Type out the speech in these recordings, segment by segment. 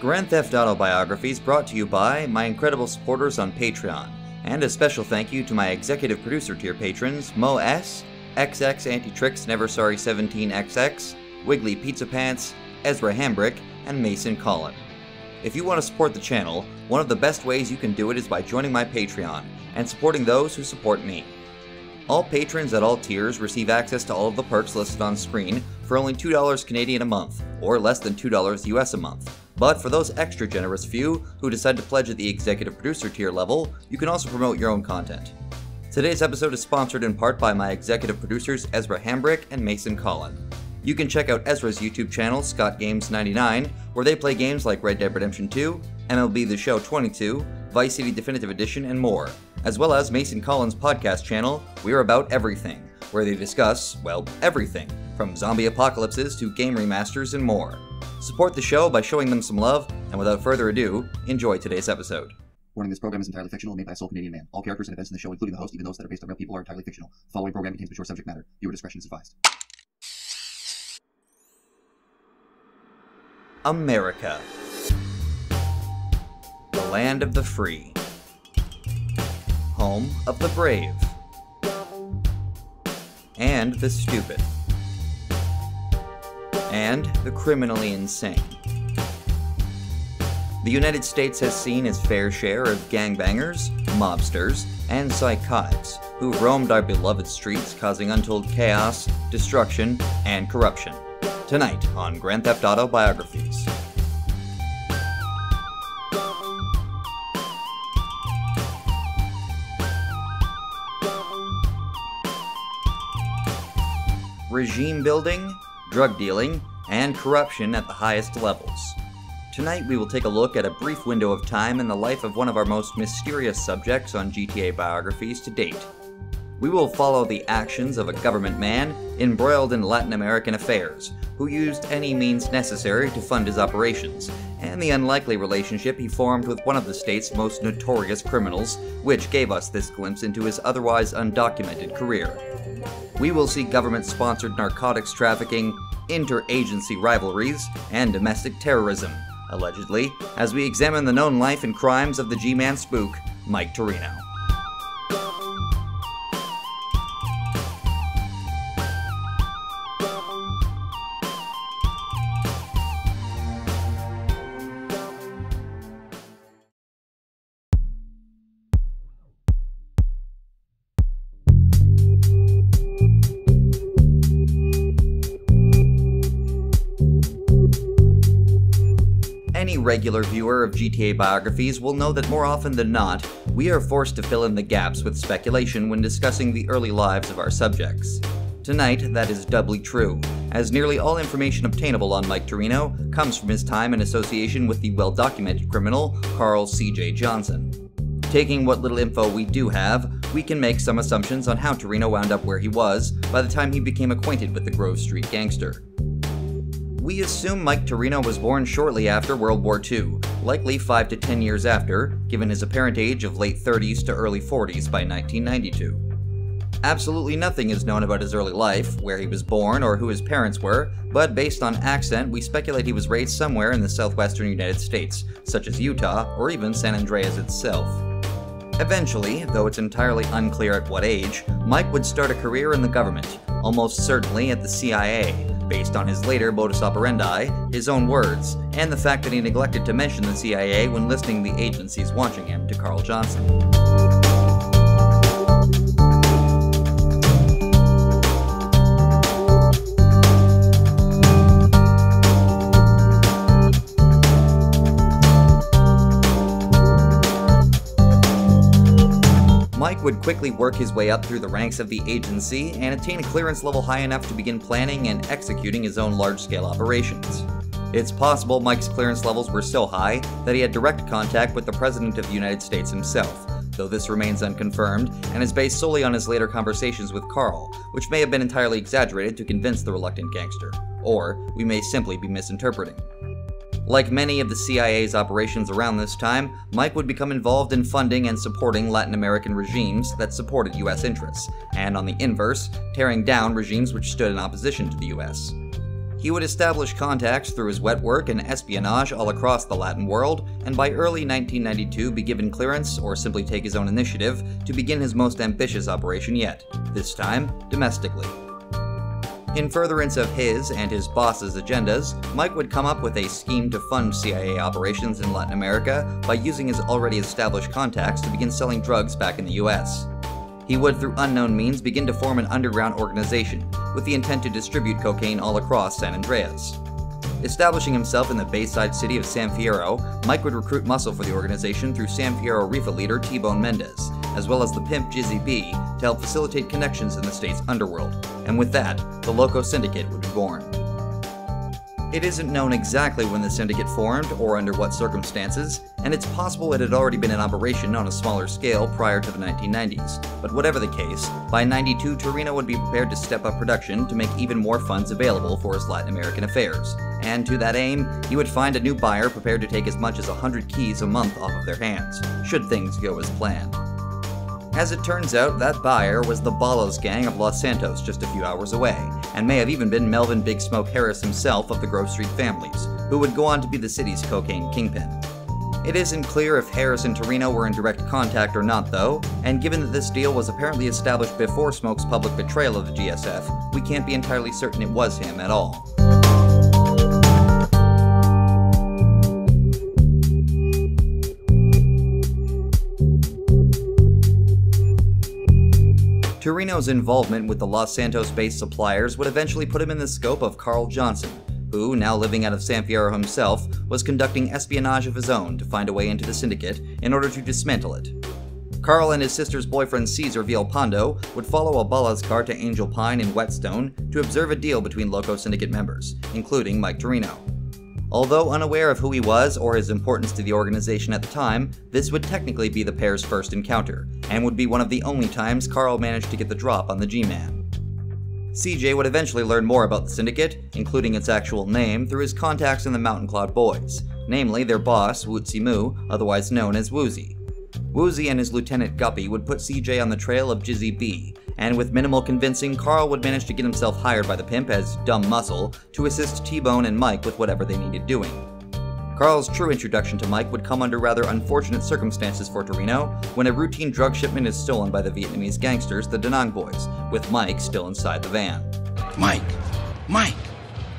Grand Theft Auto Biographies brought to you by my incredible supporters on Patreon, and a special thank you to my executive producer tier patrons Mo S, XX Antitrix Never Sorry 17XX, Wiggly Pizza Pants, Ezra Hambrick, and Mason Collin. If you want to support the channel, one of the best ways you can do it is by joining my Patreon and supporting those who support me. All patrons at all tiers receive access to all of the perks listed on screen for only $2 Canadian a month, or less than $2 US a month. But for those extra generous few who decide to pledge at the executive producer tier level, you can also promote your own content. Today's episode is sponsored in part by my executive producers Ezra Hambrick and Mason Collin. You can check out Ezra's YouTube channel, Scott Games 99, where they play games like Red Dead Redemption 2, MLB The Show 22, Vice City Definitive Edition, and more, as well as Mason Collin's podcast channel, We're About Everything, where they discuss, well, everything, from zombie apocalypses to game remasters and more. Support the show by showing them some love, and without further ado, enjoy today's episode. Warning this program is entirely fictional, made by a sole Canadian man. All characters and events in the show, including the host, even those that are based on real people, are entirely fictional. The following program contains mature subject matter. Viewer discretion is advised. America. The land of the free. Home of the brave. And the stupid. And the criminally insane. The United States has seen its fair share of gangbangers, mobsters, and psychotics who roamed our beloved streets causing untold chaos, destruction, and corruption. Tonight on Grand Theft Auto Biographies. Regime building, drug dealing, and corruption at the highest levels. Tonight we will take a look at a brief window of time in the life of one of our most mysterious subjects on GTA biographies to date. We will follow the actions of a government man embroiled in Latin American affairs, who used any means necessary to fund his operations, and the unlikely relationship he formed with one of the state's most notorious criminals, which gave us this glimpse into his otherwise undocumented career. We will see government sponsored narcotics trafficking, interagency rivalries, and domestic terrorism, allegedly, as we examine the known life and crimes of the G Man spook, Mike Toreno. Regular viewer of GTA biographies will know that more often than not, we are forced to fill in the gaps with speculation when discussing the early lives of our subjects. Tonight, that is doubly true, as nearly all information obtainable on Mike Toreno comes from his time in association with the well documented criminal Carl C.J. Johnson. Taking what little info we do have, we can make some assumptions on how Toreno wound up where he was by the time he became acquainted with the Grove Street gangster. We assume Mike Toreno was born shortly after World War II, likely 5 to 10 years after, given his apparent age of late 30s to early 40s by 1992. Absolutely nothing is known about his early life, where he was born, or who his parents were, but based on accent, we speculate he was raised somewhere in the southwestern United States, such as Utah or even San Andreas itself. Eventually, though it's entirely unclear at what age, Mike would start a career in the government, almost certainly at the CIA, based on his later modus operandi, his own words, and the fact that he neglected to mention the CIA when listing the agencies watching him to Carl Johnson. Would quickly work his way up through the ranks of the agency and attain a clearance level high enough to begin planning and executing his own large scale operations. It's possible Mike's clearance levels were so high that he had direct contact with the President of the United States himself, though this remains unconfirmed and is based solely on his later conversations with Carl, which may have been entirely exaggerated to convince the reluctant gangster, or we may simply be misinterpreting. Like many of the CIA's operations around this time, Mike would become involved in funding and supporting Latin American regimes that supported US interests, and on the inverse, tearing down regimes which stood in opposition to the US. He would establish contacts through his wet work and espionage all across the Latin world, and by early 1992 be given clearance, or simply take his own initiative, to begin his most ambitious operation yet, this time domestically. In furtherance of his and his boss's agendas, Mike would come up with a scheme to fund CIA operations in Latin America by using his already established contacts to begin selling drugs back in the US. He would, through unknown means, begin to form an underground organization with the intent to distribute cocaine all across San Andreas. Establishing himself in the bayside city of San Fierro, Mike would recruit muscle for the organization through San Fierro Rifa leader T-Bone Mendez, as well as the pimp Jizzy B, to help facilitate connections in the state's underworld. And with that, the Loco Syndicate would be born. It isn't known exactly when the syndicate formed or under what circumstances, and it's possible it had already been in operation on a smaller scale prior to the 1990s. But whatever the case, by 92 Toreno would be prepared to step up production to make even more funds available for his Latin American affairs. And to that aim, he would find a new buyer prepared to take as much as 100 keys a month off of their hands, should things go as planned. As it turns out, that buyer was the Ballas gang of Los Santos just a few hours away, and may have even been Melvin Big Smoke Harris himself of the Grove Street families, who would go on to be the city's cocaine kingpin. It isn't clear if Harris and Toreno were in direct contact or not, though, and given that this deal was apparently established before Smoke's public betrayal of the GSF, we can't be entirely certain it was him at all. Toreno's involvement with the Los Santos based suppliers would eventually put him in the scope of Carl Johnson, who, now living out of San Fierro himself, was conducting espionage of his own to find a way into the syndicate in order to dismantle it. Carl and his sister's boyfriend Caesar Villalpando would follow Abala's car to Angel Pine in Whetstone to observe a deal between Loco Syndicate members, including Mike Toreno. Although unaware of who he was or his importance to the organization at the time, this would technically be the pair's first encounter, and would be one of the only times Carl managed to get the drop on the G-Man. CJ would eventually learn more about the Syndicate, including its actual name, through his contacts in the Mountain Cloud Boys, namely their boss, Wu Zi Mu, otherwise known as Woozie. Woozie and his lieutenant Guppy would put CJ on the trail of Jizzy B, and with minimal convincing, Carl would manage to get himself hired by the pimp as Dumb Muscle to assist T-Bone and Mike with whatever they needed doing. Carl's true introduction to Mike would come under rather unfortunate circumstances for Toreno when a routine drug shipment is stolen by the Vietnamese gangsters, the Da Nang Boys, with Mike still inside the van. Mike, Mike,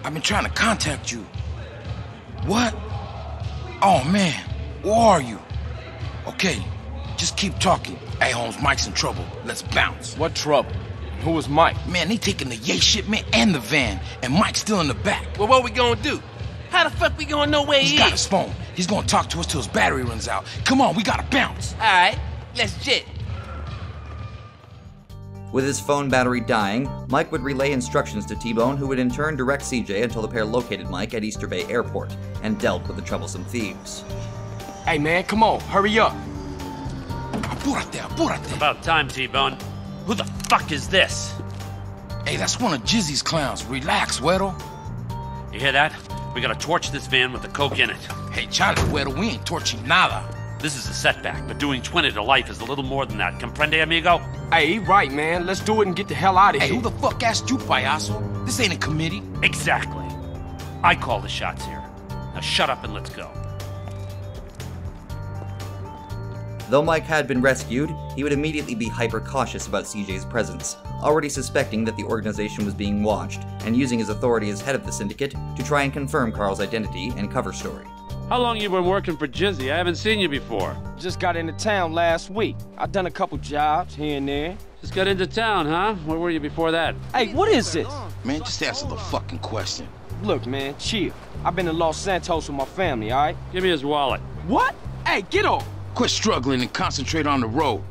I've been trying to contact you. What? Oh man, where are you? Okay, just keep talking. Hey Holmes, Mike's in trouble. Let's bounce. What trouble? Who was Mike? Man, they taking the yay shipment and the van, and Mike's still in the back. Well, what we gonna do? How the fuck we gonna know where He's he got is? his phone. He's gonna talk to us till his battery runs out. Come on, we gotta bounce. Alright, let's jet. With his phone battery dying, Mike would relay instructions to T-Bone, who would in turn direct CJ until the pair located Mike at Easter Bay Airport and dealt with the troublesome thieves. Hey man, come on, hurry up. Apúrate, apúrate. About time, T-Bone. Who the fuck is this? Hey, that's one of Jizzy's clowns. Relax, Weddle. You hear that? We gotta torch this van with the coke in it. Hey, Charlie, Weddle, we ain't torching nada. This is a setback, but doing 20 to life is a little more than that. Comprende, amigo? Hey, he right, man. Let's do it and get the hell out of Hey, here. who the fuck asked you, payaso? This ain't a committee. Exactly. I call the shots here. Now shut up and let's go. Though Mike had been rescued, he would immediately be hyper cautious about CJ's presence, already suspecting that the organization was being watched, and using his authority as head of the syndicate to try and confirm Carl's identity and cover story. How long you been working for Jizzy? I haven't seen you before. Just got into town last week. I done a couple jobs here and there. Just got into town, huh? Where were you before that? Hey, what is this? Man, just answer the fucking question. Look, man, chill. I've been to Los Santos with my family, all right? Give me his wallet. What? Hey, get off! Quit struggling and concentrate on the road.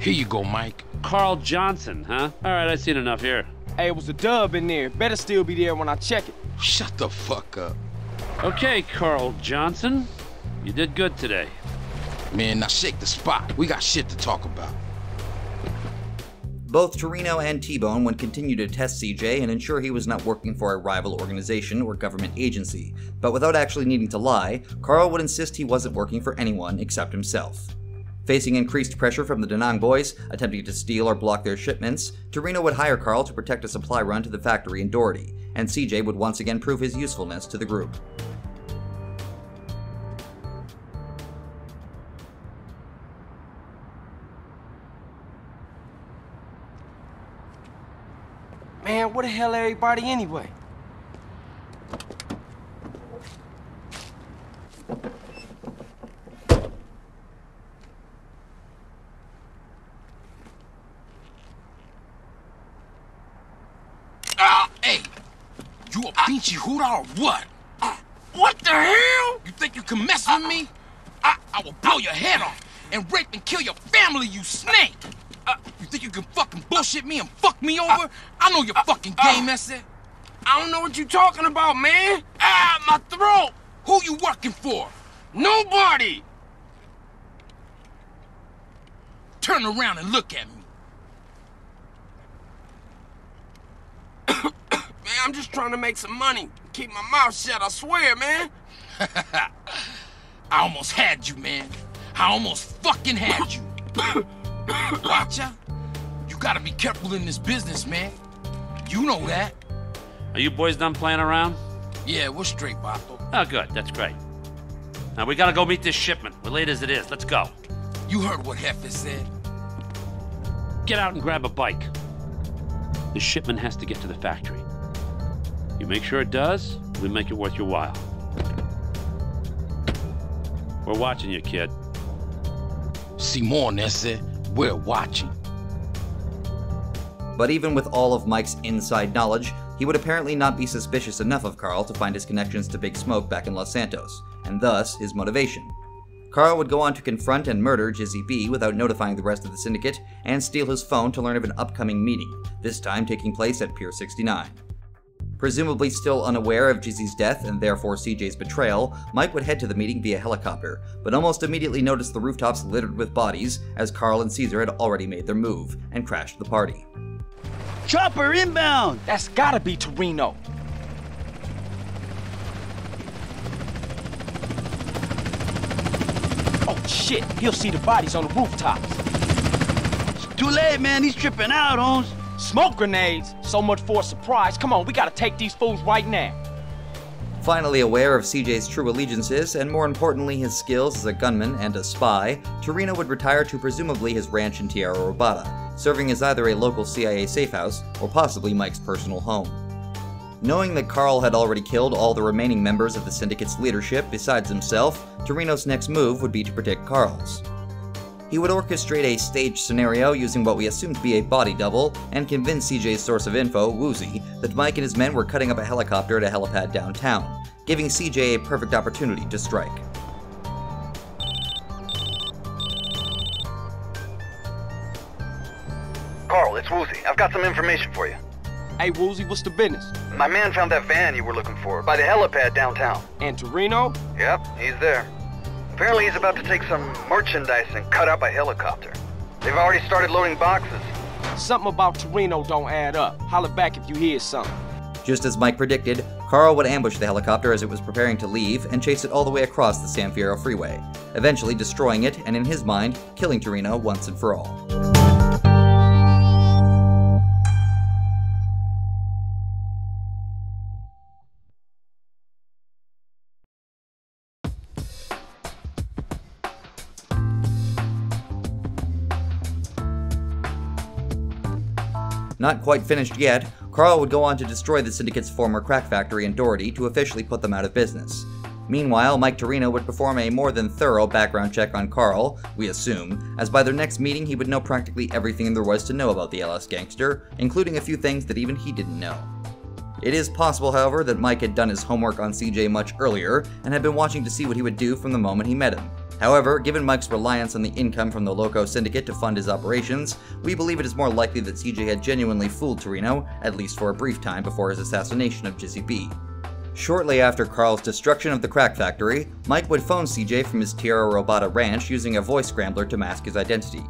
Here you go, Mike. Carl Johnson, huh? All right, I've seen enough here. Hey, it was a dub in there. Better still be there when I check it. Shut the fuck up. Okay, Carl Johnson. You did good today. Man, now shake the spot. We got shit to talk about. Both Toreno and T-Bone would continue to test CJ and ensure he was not working for a rival organization or government agency, but without actually needing to lie, Carl would insist he wasn't working for anyone except himself. Facing increased pressure from the Da Nang boys, attempting to steal or block their shipments, Toreno would hire Carl to protect a supply run to the factory in Doherty, and CJ would once again prove his usefulness to the group. Man, where the hell everybody anyway? Ah, hey! You a pinchy hooter or what? Ah, what the hell? You think you can mess with me? I, I will blow your head off and rape and kill your family, you snake! Uh, you think you can fucking bullshit me and fuck me over? I know your fucking game, it. I don't know what you're talking about, man. Ah, my throat! Who you working for? Nobody! Turn around and look at me. Man, I'm just trying to make some money. Keep my mouth shut, I swear, man. I almost had you, man. I almost fucking had you. Watch out. You gotta be careful in this business, man. You know that. Are you boys done playing around? Yeah, we're straight, Bato. Oh, good. That's great. Now we gotta go meet this shipment. We're late as it is. Let's go. You heard what Hefe said. Get out and grab a bike. The shipment has to get to the factory. You make sure it does, we make it worth your while. We're watching you, kid. Simon, that's it. We're watching. But even with all of Mike's inside knowledge, he would apparently not be suspicious enough of Carl to find his connections to Big Smoke back in Los Santos, and thus his motivation. Carl would go on to confront and murder Jizzy B without notifying the rest of the syndicate, and steal his phone to learn of an upcoming meeting, this time taking place at Pier 69. Presumably still unaware of Jizzy's death and therefore CJ's betrayal, Mike would head to the meeting via helicopter, but almost immediately noticed the rooftops littered with bodies, as Carl and Caesar had already made their move, and crashed the party. Chopper inbound! That's gotta be Toreno! Oh shit, he'll see the bodies on the rooftops. It's too late, man. He's tripping out, Holmes. Smoke grenades? So much for a surprise. Come on, we gotta take these fools right now. Finally aware of CJ's true allegiances, and more importantly his skills as a gunman and a spy, Toreno would retire to presumably his ranch in Tierra Robada, serving as either a local CIA safehouse or possibly Mike's personal home. Knowing that Carl had already killed all the remaining members of the Syndicate's leadership besides himself, Toreno's next move would be to protect Carl's. He would orchestrate a staged scenario using what we assumed to be a body double and convince CJ's source of info, Woozie, that Mike and his men were cutting up a helicopter at a helipad downtown, giving CJ a perfect opportunity to strike. Carl, it's Woozie. I've got some information for you. Hey, Woozie, what's the business? My man found that van you were looking for by the helipad downtown. And Toreno? Yep, he's there. Apparently he's about to take some merchandise and cut up a helicopter. They've already started loading boxes. Something about Toreno don't add up. Holler back if you hear something. Just as Mike predicted, Carl would ambush the helicopter as it was preparing to leave and chase it all the way across the San Fierro freeway, eventually destroying it and, in his mind, killing Toreno once and for all. Not quite finished yet, Carl would go on to destroy the Syndicate's former crack factory in Doherty to officially put them out of business. Meanwhile, Mike Toreno would perform a more than thorough background check on Carl, we assume, as by their next meeting he would know practically everything there was to know about the LS gangster, including a few things that even he didn't know. It is possible, however, that Mike had done his homework on CJ much earlier and had been watching to see what he would do from the moment he met him. However, given Mike's reliance on the income from the Loco Syndicate to fund his operations, we believe it is more likely that CJ had genuinely fooled Toreno, at least for a brief time before his assassination of Jizzy B. Shortly after Carl's destruction of the crack factory, Mike would phone CJ from his Tierra Robada ranch using a voice scrambler to mask his identity.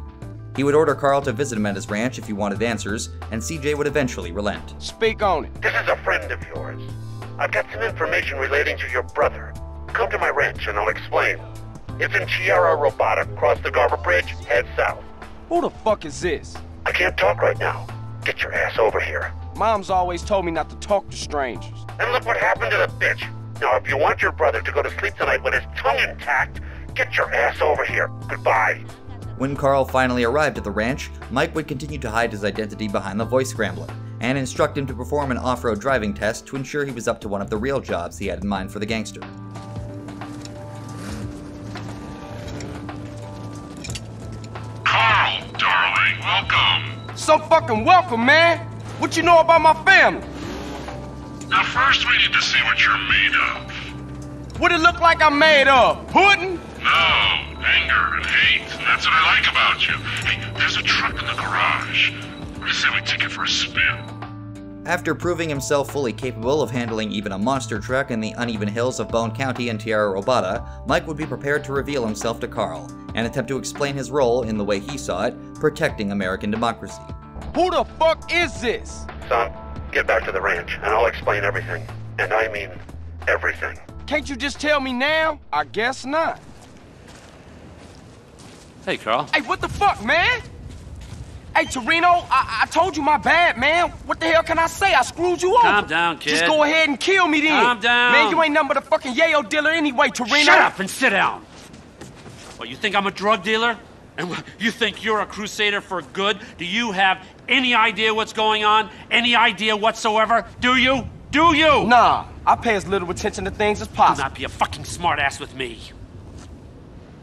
He would order Carl to visit him at his ranch if he wanted answers, and CJ would eventually relent. Speak on it. This is a friend of yours. I've got some information relating to your brother. Come to my ranch and I'll explain. It's in Tierra Robada. Cross the Garver Bridge, head south. Who the fuck is this? I can't talk right now. Get your ass over here. Mom's always told me not to talk to strangers. And look what happened to the bitch. Now, if you want your brother to go to sleep tonight with his tongue intact, get your ass over here. Goodbye. When Carl finally arrived at the ranch, Mike would continue to hide his identity behind the voice scrambler and instruct him to perform an off road driving test to ensure he was up to one of the real jobs he had in mind for the gangster. So fucking welcome, man. What you know about my family? Now, first we need to see what you're made of. What it look like I'm made of? Pudding? No, anger and hate. That's what I like about you. Hey, there's a truck in the garage. I say we take it for a spin. After proving himself fully capable of handling even a monster truck in the uneven hills of Bone County and Tierra Robada, Mike would be prepared to reveal himself to Carl and attempt to explain his role in the way he saw it, protecting American democracy. Who the fuck is this? Son, get back to the ranch, and I'll explain everything. And I mean everything. Can't you just tell me now? I guess not. Hey, Carl. Hey, what the fuck, man? Hey, Toreno, I, I told you my bad, man. What the hell can I say? I screwed you over. Calm down, kid. Just go ahead and kill me then. Calm down. Man, you ain't nothing but a fucking yayo dealer anyway, Toreno. Shut up and sit down. What, you think I'm a drug dealer? And you think you're a crusader for good? Do you have any idea what's going on? Any idea whatsoever? Do you? Do you? Nah, I pay as little attention to things as Do possible. not be a fucking smartass with me.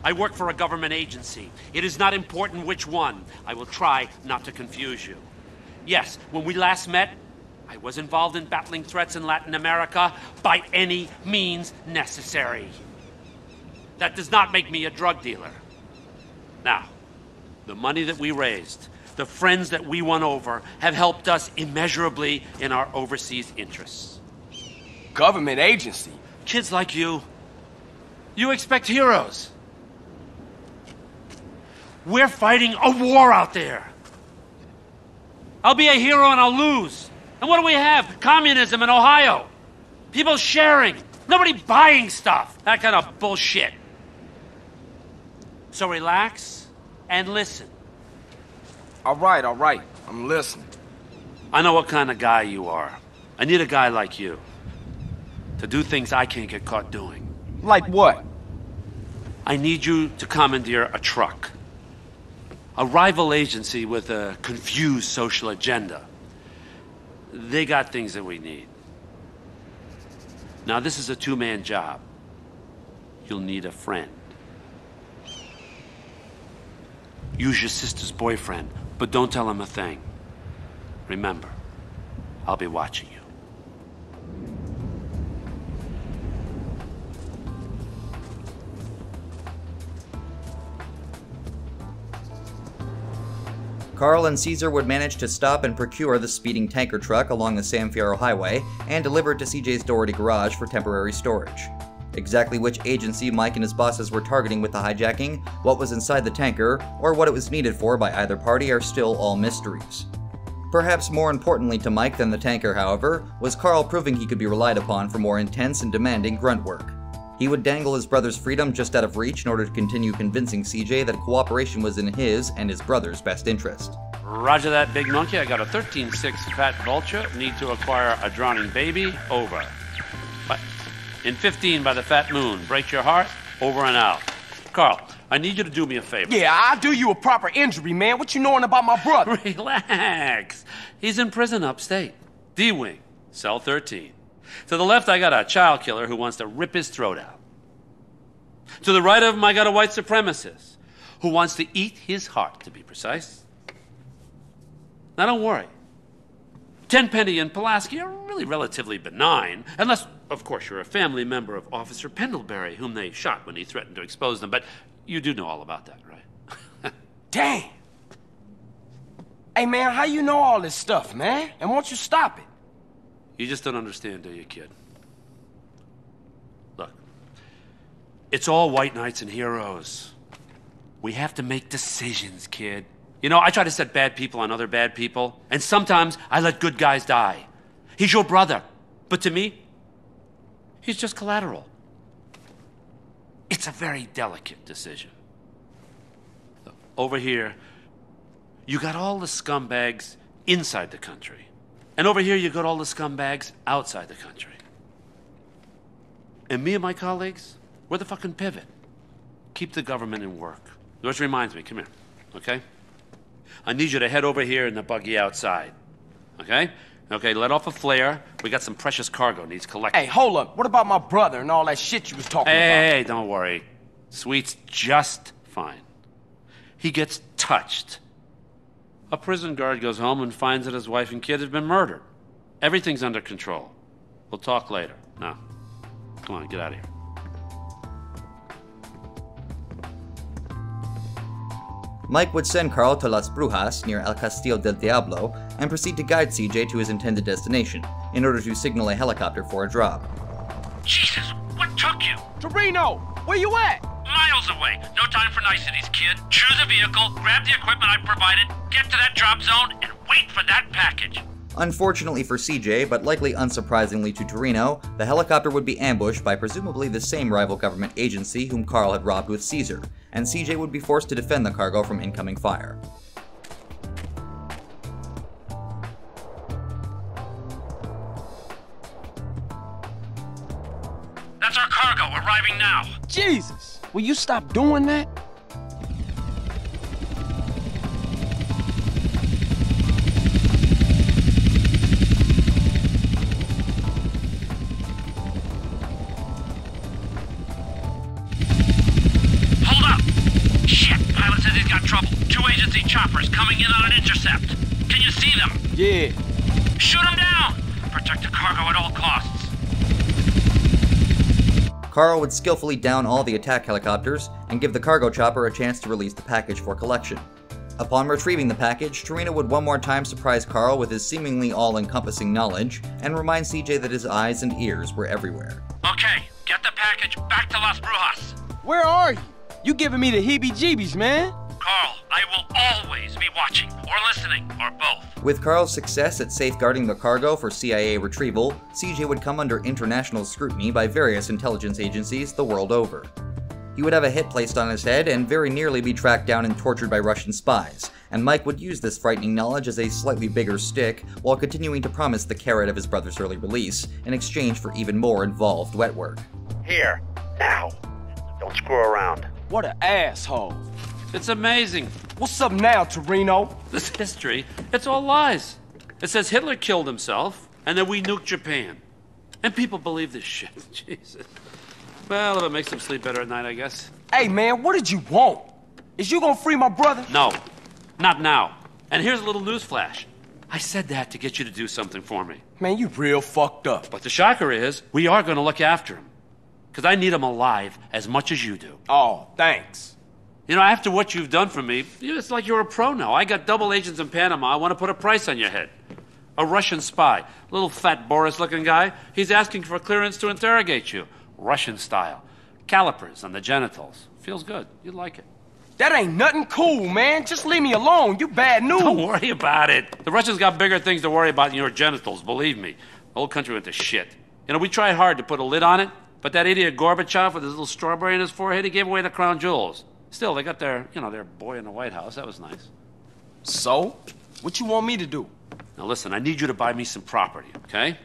I work for a government agency. It is not important which one. I will try not to confuse you. Yes, when we last met, I was involved in battling threats in Latin America by any means necessary. That does not make me a drug dealer. Now, the money that we raised, the friends that we won over, have helped us immeasurably in our overseas interests. Government agency. Kids like you, you expect heroes. We're fighting a war out there. I'll be a hero and I'll lose. And what do we have? Communism in Ohio. People sharing. Nobody buying stuff. That kind of bullshit. So relax and listen. All right, all right. I'm listening. I know what kind of guy you are. I need a guy like you to do things I can't get caught doing. Like what? I need you to commandeer a truck. A rival agency with a confused social agenda. They got things that we need. Now, this is a two man job. You'll need a friend. Use your sister's boyfriend, but don't tell him a thing. Remember, I'll be watching Carl and Caesar would manage to stop and procure the speeding tanker truck along the San Fierro Highway and deliver it to CJ's Doherty garage for temporary storage. Exactly which agency Mike and his bosses were targeting with the hijacking, what was inside the tanker, or what it was needed for by either party are still all mysteries. Perhaps more importantly to Mike than the tanker, however, was Carl proving he could be relied upon for more intense and demanding grunt work. He would dangle his brother's freedom just out of reach in order to continue convincing CJ that cooperation was in his and his brother's best interest. Roger that, big monkey. I got a 13-6 fat vulture. Need to acquire a drowning baby. Over. What? In 15 by the fat moon. Break your heart. Over and out. Carl, I need you to do me a favor. Yeah, I'll do you a proper injury, man. What you knowing about my brother? Relax. He's in prison upstate. D-Wing, cell 13. To the left, I got a child killer who wants to rip his throat out. To the right of him, I got a white supremacist who wants to eat his heart, to be precise. Now, don't worry. Tenpenny and Pulaski are really relatively benign, unless, of course, you're a family member of Officer Pendlebury, whom they shot when he threatened to expose them. But you do know all about that, right? Dang! Hey, man, how you know all this stuff, man? And won't you stop it? You just don't understand, do you, kid? Look, it's all white knights and heroes. We have to make decisions, kid. You know, I try to set bad people on other bad people, and sometimes I let good guys die. He's your brother, but to me, he's just collateral. It's a very delicate decision. Over here, you got all the scumbags inside the country. And over here, you got all the scumbags outside the country. And me and my colleagues, we're the fucking pivot. Keep the government in work. Which reminds me, come here, okay? I need you to head over here in the buggy outside. Okay? Okay, let off a flare. We got some precious cargo needs collecting. Hey, hold up. What about my brother and all that shit you was talking Hey, about? hey, hey, don't worry. Sweet's just fine. He gets touched. A prison guard goes home and finds that his wife and kid have been murdered. Everything's under control. We'll talk later. Now, come on, get out of here. Mike would send Carl to Las Brujas near El Castillo del Diablo and proceed to guide CJ to his intended destination in order to signal a helicopter for a drop. Jesus, what took you? Toreno, where you at? Miles away. No time for niceties, kid. Choose a vehicle, grab the equipment I provided, get to that drop zone, and wait for that package. Unfortunately for CJ, but likely unsurprisingly to Toreno, the helicopter would be ambushed by presumably the same rival government agency whom Carl had robbed with Caesar, and CJ would be forced to defend the cargo from incoming fire. That's our cargo arriving now. Jesus, will you stop doing that? Hold up! Shit, pilot says he's got trouble. Two agency choppers coming in on an intercept. Can you see them? Yeah. Carl would skillfully down all the attack helicopters and give the cargo chopper a chance to release the package for collection. Upon retrieving the package, Toreno would one more time surprise Carl with his seemingly all encompassing knowledge and remind CJ that his eyes and ears were everywhere. Okay, get the package back to Las Brujas. Where are you? You giving me the heebie-jeebies, man. Carl, I will always be watching, or listening, or both. With Carl's success at safeguarding the cargo for CIA retrieval, CJ would come under international scrutiny by various intelligence agencies the world over. He would have a hit placed on his head and very nearly be tracked down and tortured by Russian spies, and Mike would use this frightening knowledge as a slightly bigger stick while continuing to promise the carrot of his brother's early release in exchange for even more involved wet work. Here, now. Don't screw around. What an asshole. It's amazing. What's up now, Toreno? This history, it's all lies. It says Hitler killed himself and then we nuked Japan. And people believe this shit. Jesus. Well, if it makes them sleep better at night, I guess. Hey, man, what did you want? Is you gonna free my brother? No, not now. And here's a little news flash. I said that to get you to do something for me. Man, you real fucked up. But the shocker is, we are going to look after him. Because I need him alive as much as you do. Oh, thanks. You know, after what you've done for me, it's like you're a pro now. I got double agents in Panama. I want to put a price on your head. A Russian spy, little fat Boris looking guy, he's asking for clearance to interrogate you. Russian style. Calipers on the genitals. Feels good. You'd like it. That ain't nothing cool, man. Just leave me alone. You bad news. Don't worry about it. The Russians got bigger things to worry about than your genitals, believe me. The whole country went to shit. You know, we tried hard to put a lid on it, but that idiot Gorbachev with his little strawberry in his forehead, he gave away the crown jewels. Still, they got their, you know, their boy in the White House. That was nice. So, what you want me to do? Now listen, I need you to buy me some property, okay?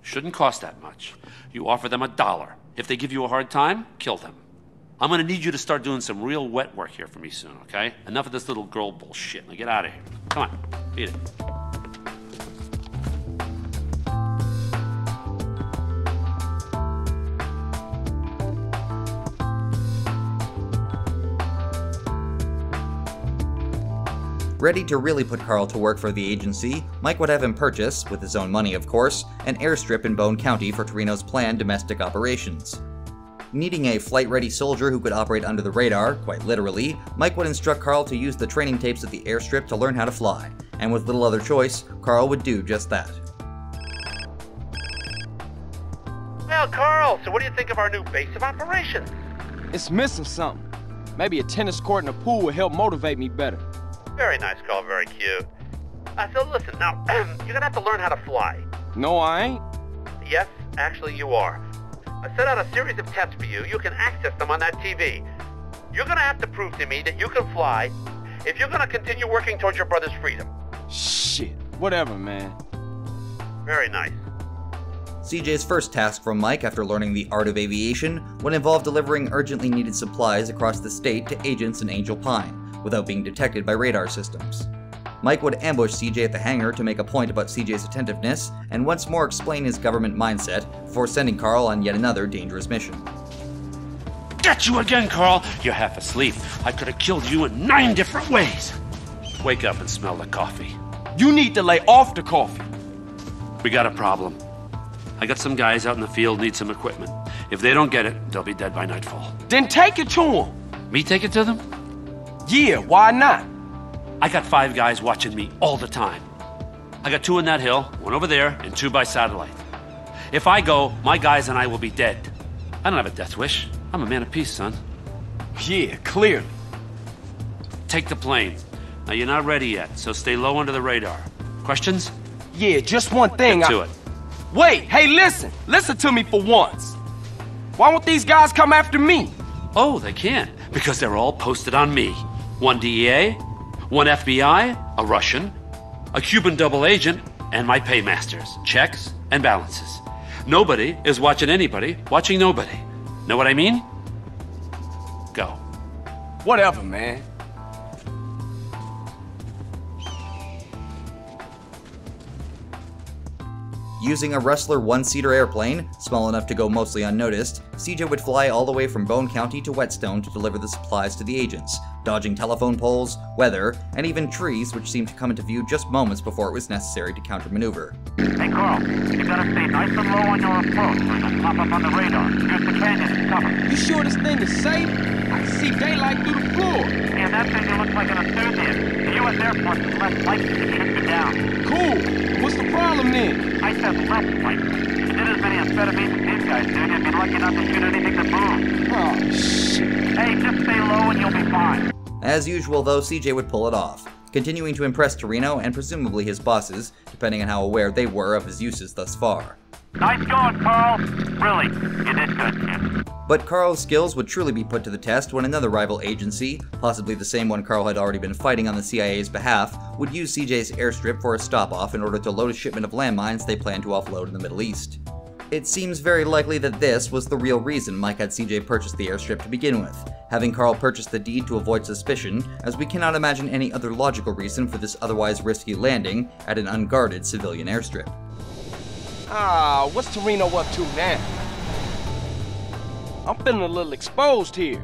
Shouldn't cost that much. You offer them a dollar. If they give you a hard time, kill them. I'm gonna need you to start doing some real wet work here for me soon, okay? Enough of this little girl bullshit. Now get out of here. Come on, beat it. Ready to really put Carl to work for the agency, Mike would have him purchase, with his own money of course, an airstrip in Bone County for Toreno's planned domestic operations. Needing a flight ready soldier who could operate under the radar, quite literally, Mike would instruct Carl to use the training tapes at the airstrip to learn how to fly, and with little other choice, Carl would do just that. Well, Carl, so what do you think of our new base of operations? It's missing something. Maybe a tennis court and a pool would help motivate me better. Very nice, Carl, very cute. Uh, so listen, now, you're gonna have to learn how to fly. No, I ain't. Yes, actually you are. I set out a series of tests for you. You can access them on that TV. You're gonna have to prove to me that you can fly if you're gonna continue working towards your brother's freedom. Shit. Whatever, man. Very nice. CJ's first task from Mike after learning the art of aviation would involve delivering urgently needed supplies across the state to agents in Angel Pine without being detected by radar systems. Mike would ambush CJ at the hangar to make a point about CJ's attentiveness and once more explain his government mindset before sending Carl on yet another dangerous mission. Get you again, Carl! You're half asleep. I could have killed you in nine different ways. Wake up and smell the coffee. You need to lay off the coffee. We got a problem. I got some guys out in the field need some equipment. If they don't get it, they'll be dead by nightfall. Then take it to them. Me take it to them? Yeah, why not? I got five guys watching me all the time. I got two in that hill, one over there, and two by satellite. If I go, my guys and I will be dead. I don't have a death wish. I'm a man of peace, son. Yeah, clearly. Take the plane. Now, you're not ready yet, so stay low under the radar. Questions? Yeah, just one thing. Get to I... it. Wait, hey, listen. Listen to me for once. Why won't these guys come after me? Oh, they can't, because they're all posted on me. One DEA, one FBI, a Russian, a Cuban double agent, and my paymasters, checks and balances. Nobody is watching anybody, watching nobody. Know what I mean? Go. Whatever, man. Using a Rustler one seater airplane, small enough to go mostly unnoticed, CJ would fly all the way from Bone County to Whetstone to deliver the supplies to the agents, dodging telephone poles, weather, and even trees which seemed to come into view just moments before it was necessary to countermaneuver. Hey, Carl, you gotta stay nice and low on your approach or you'll pop up on the radar. Use the canyon as cover. You sure this thing is safe? I can see daylight through the floor. Yeah, that figure looks like an enthusiast. The U.S. Air Force is less likely to shoot down. Cool. What's the problem then? I said less likely. If you did as many amphetamines as these guys did, you'd be lucky not to shoot anything that moves. Oh, shit. Hey, just stay low and you'll be fine. As usual, though, CJ would pull it off, continuing to impress Toreno and presumably his bosses, depending on how aware they were of his uses thus far. Nice going, Carl. Really, you did good, kid. But Carl's skills would truly be put to the test when another rival agency, possibly the same one Carl had already been fighting on the CIA's behalf, would use CJ's airstrip for a stop off in order to load a shipment of landmines they planned to offload in the Middle East. It seems very likely that this was the real reason Mike had CJ purchase the airstrip to begin with, having Carl purchase the deed to avoid suspicion, as we cannot imagine any other logical reason for this otherwise risky landing at an unguarded civilian airstrip. Ah, what's Toreno up to now? I'm feeling a little exposed here.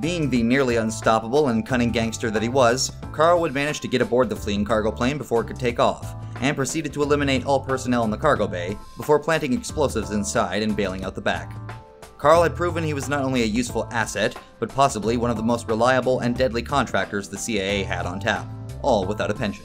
Being the nearly unstoppable and cunning gangster that he was, Carl would manage to get aboard the fleeing cargo plane before it could take off, and proceeded to eliminate all personnel in the cargo bay before planting explosives inside and bailing out the back. Carl had proven he was not only a useful asset, but possibly one of the most reliable and deadly contractors the CIA had on tap, all without a pension.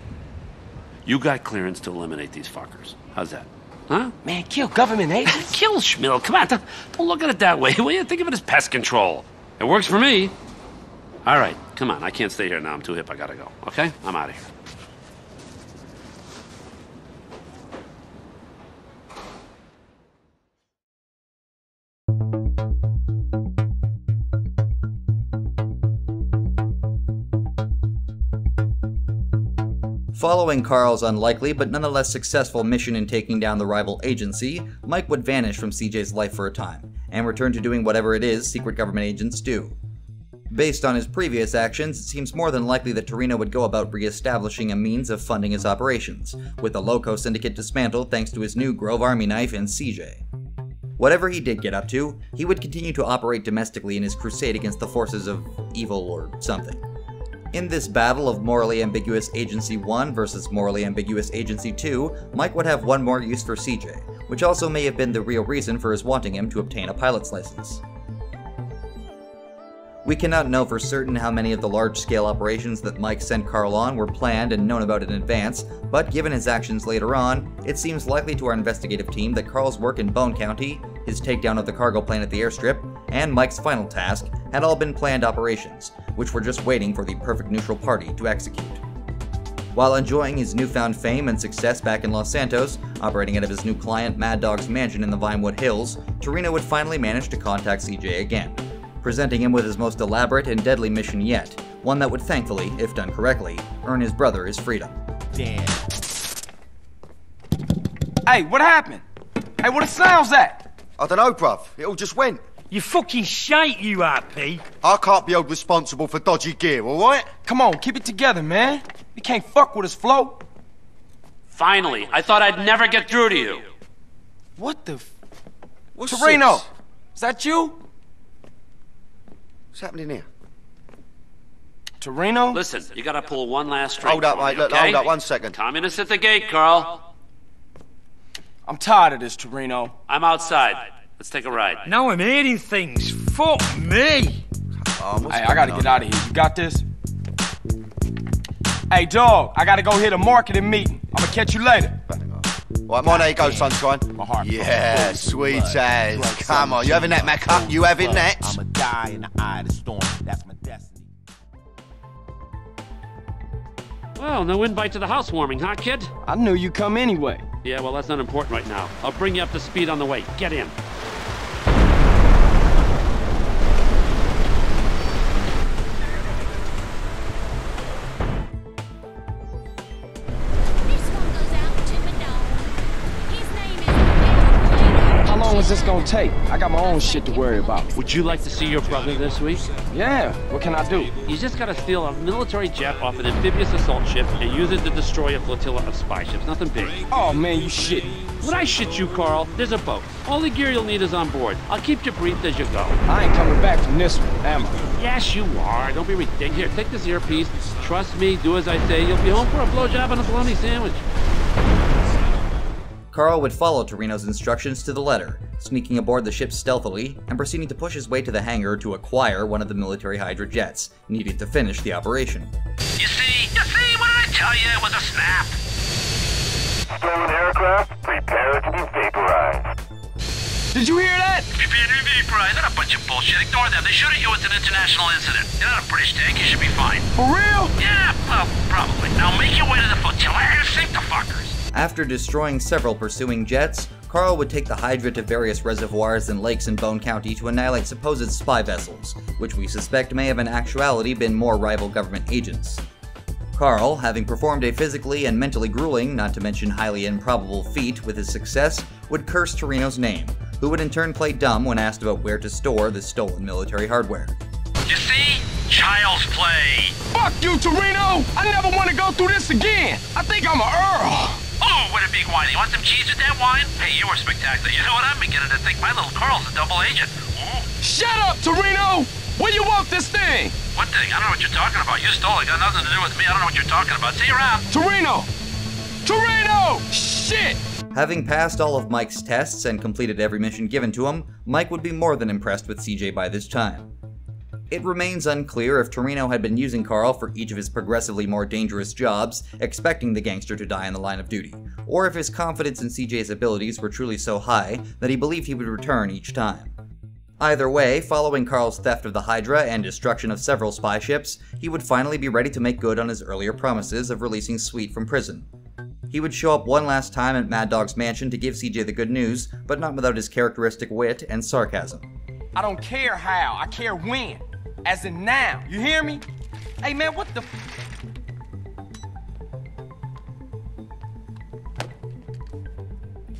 You got clearance to eliminate these fuckers. How's that? Huh? Man, kill government agents? kill Schmill. Come on, don't, don't look at it that way, will you? Think of it as pest control. It works for me. All right, come on. I can't stay here now. I'm too hip. I gotta go. Okay? I'm out of here. Following Carl's unlikely but nonetheless successful mission in taking down the rival agency, Mike would vanish from CJ's life for a time, and return to doing whatever it is secret government agents do. Based on his previous actions, it seems more than likely that Toreno would go about re establishing a means of funding his operations, with the Loco Syndicate dismantled thanks to his new Grove Army knife and CJ. Whatever he did get up to, he would continue to operate domestically in his crusade against the forces of evil or something. In this battle of morally ambiguous Agency 1 versus morally ambiguous Agency 2, Mike would have one more use for CJ, which also may have been the real reason for his wanting him to obtain a pilot's license. We cannot know for certain how many of the large scale operations that Mike sent Carl on were planned and known about in advance, but given his actions later on, it seems likely to our investigative team that Carl's work in Bone County, his takedown of the cargo plane at the airstrip, and Mike's final task had all been planned operations, which were just waiting for the perfect neutral party to execute. While enjoying his newfound fame and success back in Los Santos, operating out of his new client Mad Dog's mansion in the Vinewood Hills, Toreno would finally manage to contact CJ again, presenting him with his most elaborate and deadly mission yet, one that would thankfully, if done correctly, earn his brother his freedom. Damn. Hey, what happened? Hey, what the sound's that? I don't know, bruv. It all just went. You fucking shite, you RP. I can't be held responsible for dodgy gear, alright? Come on, keep it together, man. You can't fuck with us, Flo. Finally, I thought I'd never get through to you. What the f- What's Toreno, this? is that you? What's happening here? Toreno? Listen, you gotta pull one last string. Hold up, for me, mate. Look, okay? hold up one second. Communist at the gate, Carl. I'm tired of this, Toreno. I'm outside. Let's take a ride. Now I'm eating things. Fuck me. Oh, Hey, I gotta get out of here. You got this? Hey, dog, I gotta go hit a marketing meeting. I'm gonna catch you later. Right, mine, there you go, sunshine. My heart. Yeah, sweet as. Come on, you having that, Macca? You having that? I'ma die in the eye of the storm. That's my Well, no invite to the housewarming, huh, kid? I knew you'd come anyway. Yeah, well, that's not important right now. I'll bring you up to speed on the way. Get in. This gonna take? I got my own shit to worry about. Would you like to see your brother this week? Yeah, what can I do? You just gotta steal a military jet off an amphibious assault ship and use it to destroy a flotilla of spy ships. Nothing big. Oh man, you shit. When I shit you, Carl, there's a boat. All the gear you'll need is on board. I'll keep you briefed as you go. I ain't coming back from this one, am I? Yes, you are. Don't be ridiculous. Here, take this earpiece. Trust me, do as I say. You'll be home for a blowjob and a bologna sandwich. Carl would follow Toreno's instructions to the letter, sneaking aboard the ship stealthily and proceeding to push his way to the hangar to acquire one of the military Hydra jets, needed to finish the operation. You see, you see, what did I tell you? It was a snap. Stolen aircraft, prepare to be vaporized. Did you hear that? Prepare to be vaporized. That's a bunch of bullshit. Ignore them. They shoot at you. It's an international incident. You're not a British tank. You should be fine. For real? Yeah, well, probably. Now make your way to the flotilla and sink the fuckers. After destroying several pursuing jets, Carl would take the Hydra to various reservoirs and lakes in Bone County to annihilate supposed spy vessels, which we suspect may have in actuality been more rival government agents. Carl, having performed a physically and mentally grueling, not to mention highly improbable feat with his success, would curse Toreno's name, who would in turn play dumb when asked about where to store the stolen military hardware. You see? Child's play. Fuck you, Toreno! I never want to go through this again. I think I'm a Earl. Oh, what a big whine. You want some cheese with that whine? Hey, you were spectacular. You know what? I'm beginning to think my little Carl's a double agent. Ooh. Shut up, Toreno! Where you want this thing? What thing? I don't know what you're talking about. You stole it. Got nothing to do with me. I don't know what you're talking about. See you around. Toreno! Toreno! Shit! Having passed all of Mike's tests and completed every mission given to him, Mike would be more than impressed with CJ by this time. It remains unclear if Toreno had been using Carl for each of his progressively more dangerous jobs, expecting the gangster to die in the line of duty, or if his confidence in CJ's abilities were truly so high that he believed he would return each time. Either way, following Carl's theft of the Hydra and destruction of several spy ships, he would finally be ready to make good on his earlier promises of releasing Sweet from prison. He would show up one last time at Mad Dog's mansion to give CJ the good news, but not without his characteristic wit and sarcasm. I don't care how, I care when as in now. You hear me? Hey, man, what the?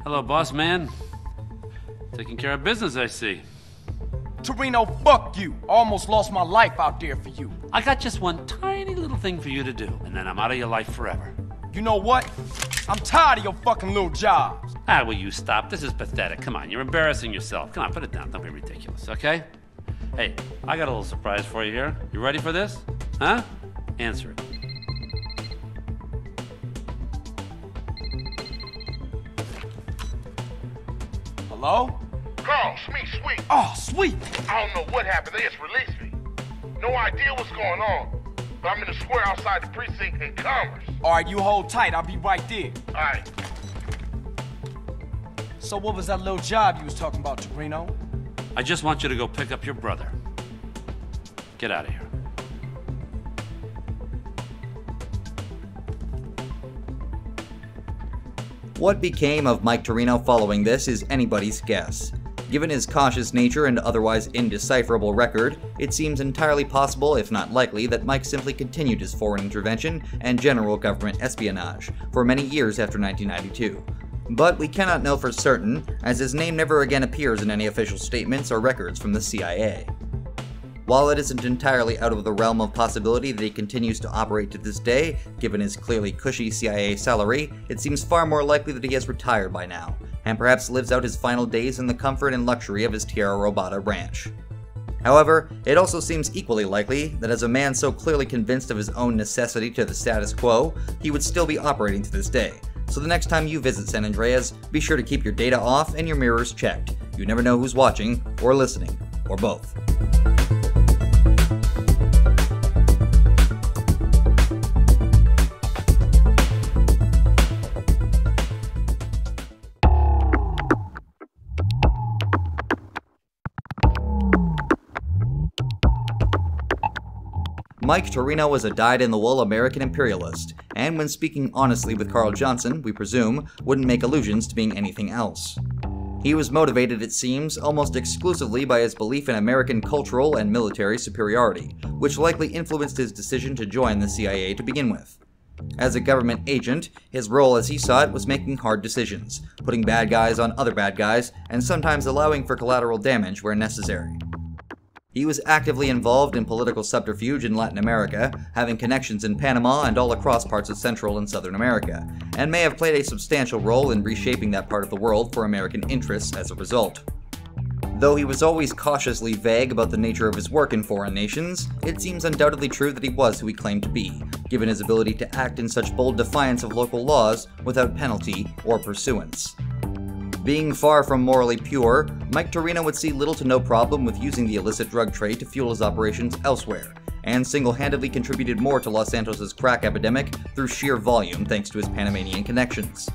Hello, boss man. Taking care of business, I see. Toreno, fuck you. Almost lost my life out there for you. I got just one tiny little thing for you to do, and then I'm out of your life forever. You know what? I'm tired of your fucking little jobs. Ah, will you stop? This is pathetic. Come on, you're embarrassing yourself. Come on, put it down. Don't be ridiculous, okay? Hey, I got a little surprise for you here. You ready for this? Huh? Answer it. Hello? Carl, Sweet, Sweet. Oh, Sweet. I don't know what happened. They just released me. No idea what's going on. But I'm in the square outside the precinct in Commerce. All right, you hold tight. I'll be right there. All right. So what was that little job you was talking about, Toreno? I just want you to go pick up your brother. Get out of here. What became of Mike Toreno following this is anybody's guess. Given his cautious nature and otherwise indecipherable record, it seems entirely possible, if not likely, that Mike simply continued his foreign intervention and general government espionage for many years after 1992. But we cannot know for certain, as his name never again appears in any official statements or records from the CIA. While it isn't entirely out of the realm of possibility that he continues to operate to this day, given his clearly cushy CIA salary, it seems far more likely that he has retired by now, and perhaps lives out his final days in the comfort and luxury of his Tierra Robada ranch. However, it also seems equally likely that as a man so clearly convinced of his own necessity to the status quo, he would still be operating to this day. So the next time you visit San Andreas, be sure to keep your data off and your mirrors checked. You never know who's watching, or listening, or both. Mike Toreno was a dyed in the wool American imperialist, and when speaking honestly with Carl Johnson, we presume, wouldn't make allusions to being anything else. He was motivated, it seems, almost exclusively by his belief in American cultural and military superiority, which likely influenced his decision to join the CIA to begin with. As a government agent, his role as he saw it was making hard decisions, putting bad guys on other bad guys, and sometimes allowing for collateral damage where necessary. He was actively involved in political subterfuge in Latin America, having connections in Panama and all across parts of Central and Southern America, and may have played a substantial role in reshaping that part of the world for American interests as a result. Though he was always cautiously vague about the nature of his work in foreign nations, it seems undoubtedly true that he was who he claimed to be, given his ability to act in such bold defiance of local laws without penalty or pursuance. Being far from morally pure, Mike Toreno would see little to no problem with using the illicit drug trade to fuel his operations elsewhere, and single handedly contributed more to Los Santos' crack epidemic through sheer volume thanks to his Panamanian connections.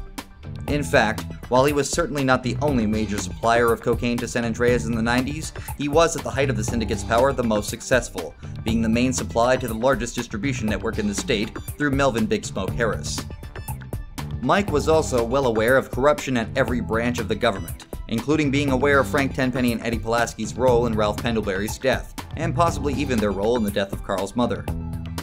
In fact, while he was certainly not the only major supplier of cocaine to San Andreas in the 90s, he was at the height of the syndicate's power the most successful, being the main supply to the largest distribution network in the state through Melvin Big Smoke Harris. Mike was also well aware of corruption at every branch of the government, including being aware of Frank Tenpenny and Eddie Pulaski's role in Ralph Pendlebury's death, and possibly even their role in the death of Carl's mother.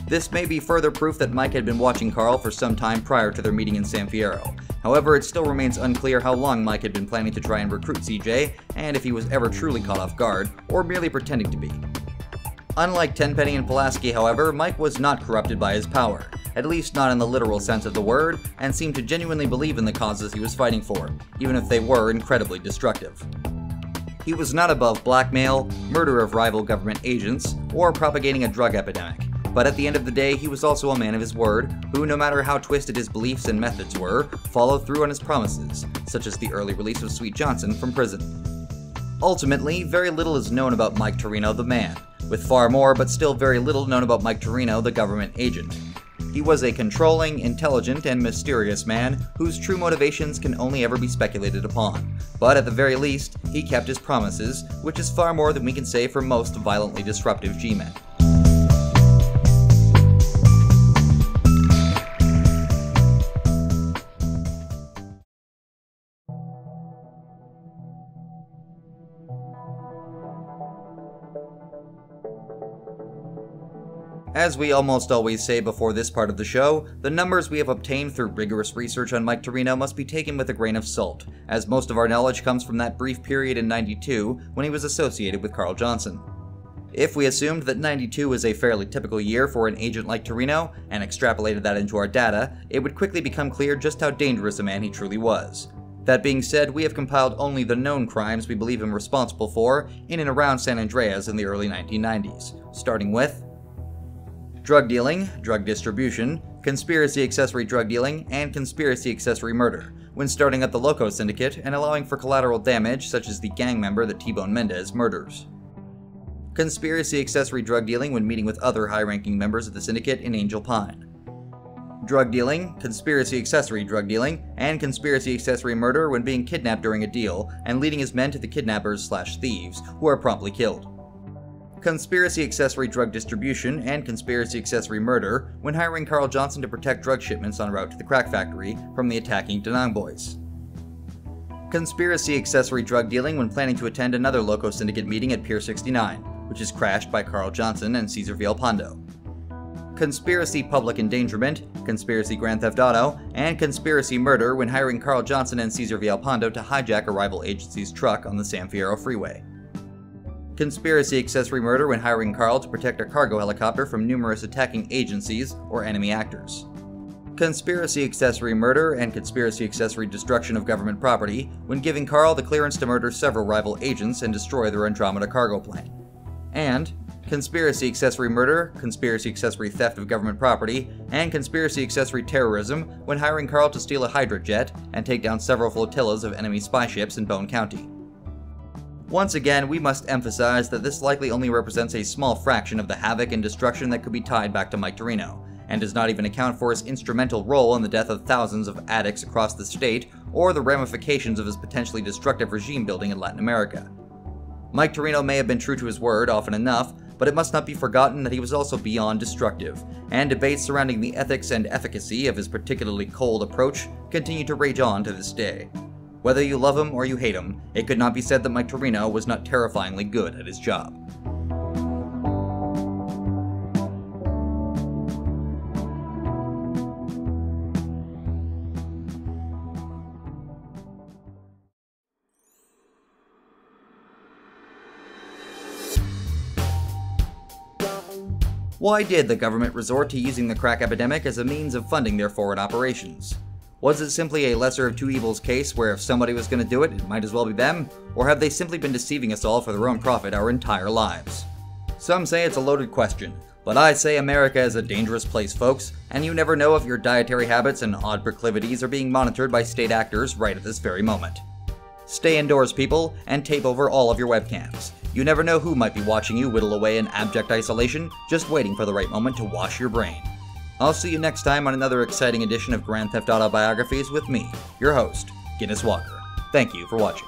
This may be further proof that Mike had been watching Carl for some time prior to their meeting in San Fierro. However, it still remains unclear how long Mike had been planning to try and recruit CJ, and if he was ever truly caught off guard, or merely pretending to be. Unlike Tenpenny and Pulaski, however, Mike was not corrupted by his power, at least not in the literal sense of the word, and seemed to genuinely believe in the causes he was fighting for, even if they were incredibly destructive. He was not above blackmail, murder of rival government agents, or propagating a drug epidemic, but at the end of the day, he was also a man of his word, who, no matter how twisted his beliefs and methods were, followed through on his promises, such as the early release of Sweet Johnson from prison. Ultimately, very little is known about Mike Toreno the man, with far more but still very little known about Mike Toreno the government agent. He was a controlling, intelligent, and mysterious man whose true motivations can only ever be speculated upon. But at the very least, he kept his promises, which is far more than we can say for most violently disruptive G-men. As we almost always say before this part of the show, the numbers we have obtained through rigorous research on Mike Toreno must be taken with a grain of salt, as most of our knowledge comes from that brief period in 92 when he was associated with Carl Johnson. If we assumed that 92 was a fairly typical year for an agent like Toreno and extrapolated that into our data, it would quickly become clear just how dangerous a man he truly was. That being said, we have compiled only the known crimes we believe him responsible for in and around San Andreas in the early 1990s, starting with drug dealing, drug distribution, conspiracy accessory drug dealing, and conspiracy accessory murder, when starting up the Loco Syndicate and allowing for collateral damage such as the gang member that T-Bone Mendez murders. Conspiracy accessory drug dealing when meeting with other high-ranking members of the syndicate in Angel Pine. Drug dealing, conspiracy accessory drug dealing, and conspiracy accessory murder when being kidnapped during a deal and leading his men to the kidnappers slash thieves, who are promptly killed conspiracy accessory drug distribution, and conspiracy accessory murder when hiring Carl Johnson to protect drug shipments en route to the crack factory from the attacking Da Nang boys. Conspiracy accessory drug dealing when planning to attend another Loco Syndicate meeting at Pier 69, which is crashed by Carl Johnson and Cesar Villalpando. Conspiracy public endangerment, conspiracy grand theft auto, and conspiracy murder when hiring Carl Johnson and Cesar Villalpando to hijack a rival agency's truck on the San Fierro freeway. Conspiracy accessory murder when hiring Carl to protect a cargo helicopter from numerous attacking agencies or enemy actors. Conspiracy accessory murder and conspiracy accessory destruction of government property when giving Carl the clearance to murder several rival agents and destroy their Andromeda cargo plane. And conspiracy accessory murder, conspiracy accessory theft of government property, and conspiracy accessory terrorism when hiring Carl to steal a Hydra jet and take down several flotillas of enemy spy ships in Bone County. Once again, we must emphasize that this likely only represents a small fraction of the havoc and destruction that could be tied back to Mike Toreno, and does not even account for his instrumental role in the death of thousands of addicts across the state or the ramifications of his potentially destructive regime building in Latin America. Mike Toreno may have been true to his word often enough, but it must not be forgotten that he was also beyond destructive, and debates surrounding the ethics and efficacy of his particularly cold approach continue to rage on to this day. Whether you love him or you hate him, it could not be said that Mike Toreno was not terrifyingly good at his job. Why did the government resort to using the crack epidemic as a means of funding their foreign operations? Was it simply a lesser of two evils case where if somebody was going to do it, it might as well be them? Or have they simply been deceiving us all for their own profit our entire lives? Some say it's a loaded question, but I say America is a dangerous place, folks, and you never know if your dietary habits and odd proclivities are being monitored by state actors right at this very moment. Stay indoors, people, and tape over all of your webcams. You never know who might be watching you whittle away in abject isolation, just waiting for the right moment to wash your brain. I'll see you next time on another exciting edition of Grand Theft Auto Biographies with me, your host, Guiness Walker. Thank you for watching.